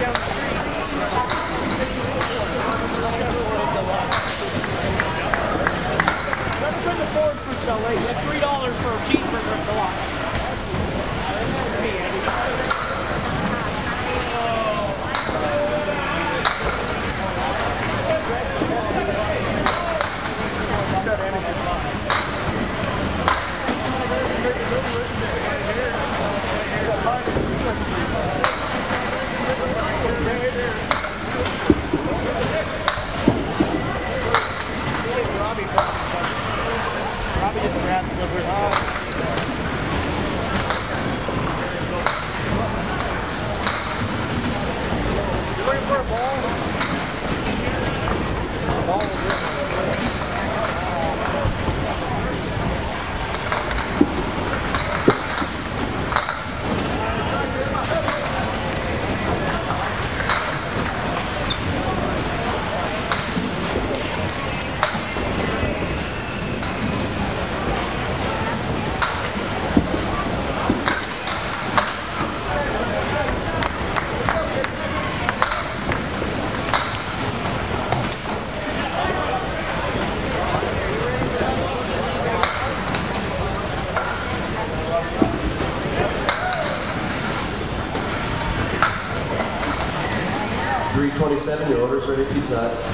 Chalet that's order's